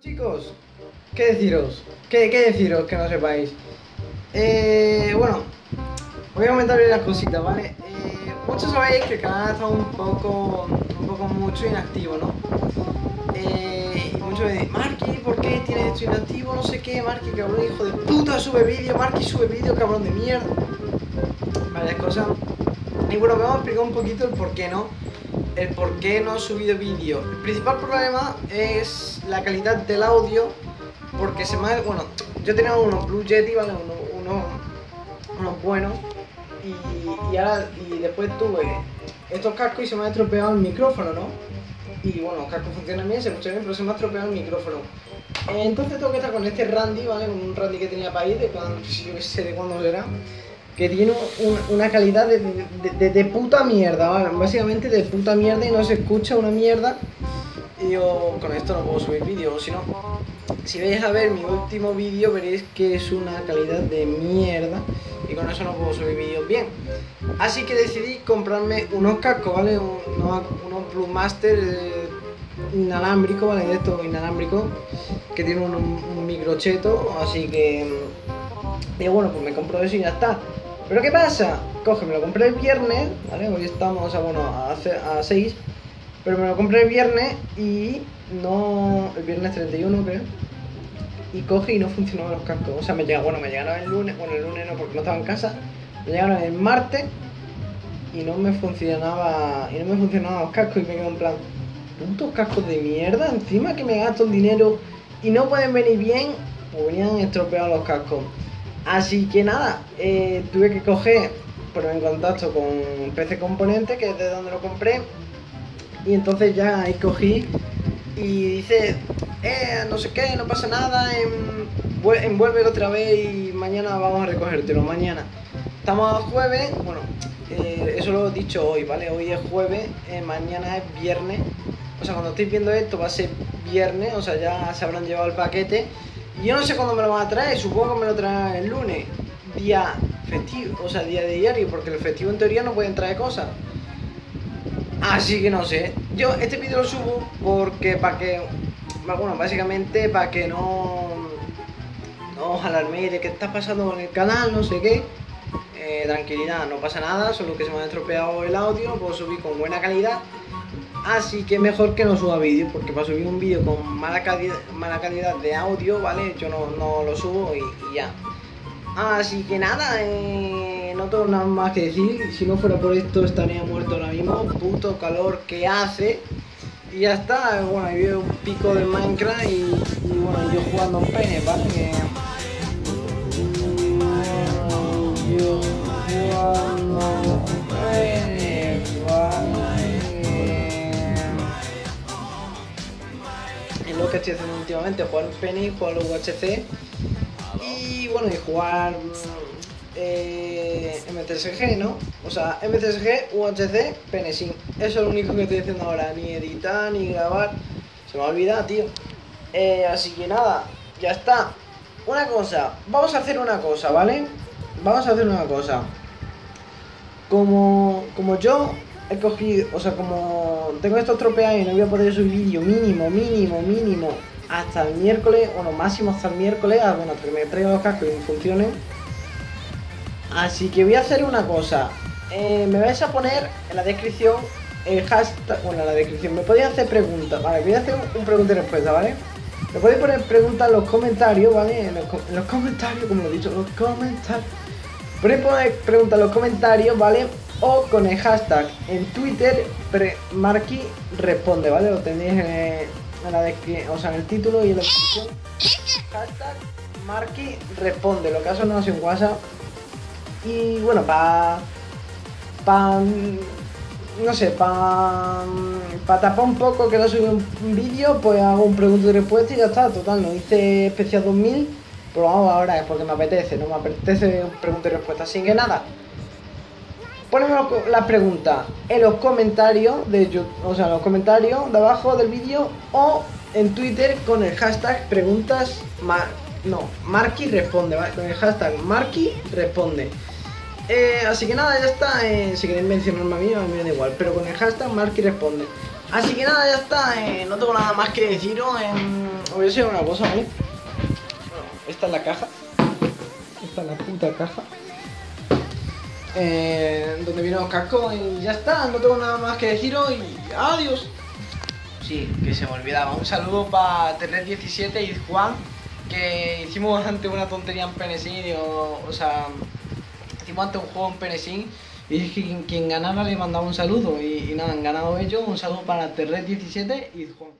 Chicos, ¿qué deciros? ¿Qué, qué deciros que no sepáis? Eh, bueno, voy a comentar las cositas, ¿vale? Eh, muchos sabéis que el canal está un poco, un poco mucho inactivo, ¿no? Eh, y muchos me dicen, Marky, ¿por qué tienes esto inactivo? No sé qué, Marky, cabrón, hijo de puta, sube vídeo, Marky, sube vídeo, cabrón de mierda. Cosas. Y bueno, vamos a explicar un poquito el por qué, ¿no? El por qué no he subido vídeo. El principal problema es la calidad del audio, porque se me ha... Bueno, yo tenía unos Blue Yeti, ¿vale? Unos, unos, buenos, y, y ahora, y después tuve estos cascos y se me ha estropeado el micrófono, ¿no? Y bueno, los cascos funcionan bien, se escucha bien, pero se me ha estropeado el micrófono. Entonces tengo que estar con este Randy, ¿vale? Con un Randy que tenía para ir, de cuando, yo sé de cuándo será. Que tiene un- una calidad de, de, puta mierda, ¿vale? Básicamente de puta mierda y no se escucha una mierda. Y yo con esto no puedo subir vídeo, si no, si vais a ver mi último vídeo veréis que es una calidad de mierda y con eso no puedo subir vídeos bien. Así que decidí comprarme unos cascos, ¿vale? Un- Unos, unos Blue Master eh, inalámbricos, ¿vale? De estos inalámbricos que tienen un, un microcheto, así que... mm, Y bueno, pues me compro eso y ya está. Pero ¿qué pasa? Coge, me lo compré el viernes, ¿vale? Hoy estamos a, bueno, a, ce- a 6, pero me lo compré el viernes y no... El viernes 31 creo. Y coge y no funcionaban los cascos. O sea, me llega, bueno, me llegaron el lunes, bueno, el lunes no porque no estaba en casa. Me llegaron el martes y no me funcionaba, y no me funcionaban los cascos y me quedo en plan, putos cascos de mierda, encima que me gasto el dinero y no pueden venir bien, pues venían estropeados los cascos. Así que nada, eh, tuve que coger, ponerme en contacto con PC Componente, que es de donde lo compré, y entonces ya ahí cogí y dice, eh, no sé qué, no pasa nada, vuel- envuélvelo otra vez y mañana vamos a recogértelo, mañana. Estamos jueves, bueno, eh, eso lo he dicho hoy, ¿vale? Hoy es jueves, eh, mañana es viernes. O sea, cuando estéis viendo esto va a ser viernes, o sea, ya se habrán llevado el paquete. Yo no sé cuándo me lo van a traer, supongo que me lo traerán el lunes, día festivo, o sea, día de diario, porque el festivo en teoría no pueden traer cosas. Así que no sé. Yo este vídeo lo subo porque para que. Bueno, básicamente para que no. No os alarméis de qué está pasando con el canal, no sé qué. Eh, tranquilidad, no pasa nada, solo que se me ha estropeado el audio, lo puedo subir con buena calidad. Así que mejor que no suba vídeo, porque para subir un vídeo con mala, calidad mala calidad de audio, ¿vale? Yo no, no lo subo y, ya. Así que nada, eh, no tengo nada más que decir. Si no fuera por esto estaría muerto ahora mismo. Puto calor que hace. Y ya está, bueno, yo un pico de Minecraft y, bueno, yo jugando en pene, ¿vale? Que estoy haciendo últimamente, jugar en pene y jugar UHC. Y bueno, y jugar mm, eh, ¿no? O sea, MCSG, UHC, Penesin. Eso es lo único que estoy haciendo ahora, ni editar, ni grabar. Se me ha olvidado, tío. Eh, así que nada, ya está. Una cosa, vamos a hacer una cosa, ¿vale? Vamos a hacer una cosa. Como, como yo he cogido, o sea, como tengo esto estropeado y no voy a poder subir vídeo mínimo, mínimo, mínimo hasta el miércoles, bueno, máximo hasta el miércoles, ah, bueno, que me traigan los cascos y funcionen. Así que voy a hacer una cosa. Eh, me vais a poner en la descripción el hashtag, bueno, en la descripción, me podéis hacer preguntas, vale, voy a hacer un, un pregunta y respuesta, ¿vale? Me podéis poner preguntas en los comentarios, ¿vale? En los, en los comentarios, como lo he dicho, los comentarios. Podéis poner preguntas en los comentarios, ¿vale? O con el hashtag en Twitter, Marky responde, ¿vale? Lo tenéis en, en la o sea, en el título y en la descripción. Hashtag Marky responde, lo que hace no en WhatsApp. Y bueno, para. Pa, no sé, para pa tapar un poco que no subí un, vídeo, pues hago un pregunta y respuesta y ya está. Total, no hice especial 2000, pero ahora es porque me apetece, no me apetece un pregunta y respuesta. Así que nada, poneme lo- las preguntas en los comentarios de YouTube, o sea, en los comentarios de abajo del vídeo o en Twitter con el hashtag preguntas ma- no, Marky responde, ¿vale? Con el hashtag Marky responde. Eh, así que nada, ya está. Eh, si queréis mencionarme a mí, a mí me da igual. Pero con el hashtag Marky responde. Así que nada, ya está. eh, no tengo nada más que deciros. Os voy a decir una cosa, ¿eh? Esta es la caja. Esta es la puta caja. Eh, donde los cascos y ya está. No tengo nada más que deciros y adiós. Sí, que se me olvidaba. Un saludo para Terret17 y Juan. Que hicimos antes una tontería en Penesín. O, sea, hicimos antes un juego en Penesín. Y que quien, quien ganara le mandaba un saludo. Y, y nada, han ganado ellos. Un saludo para Terret17 y Juan.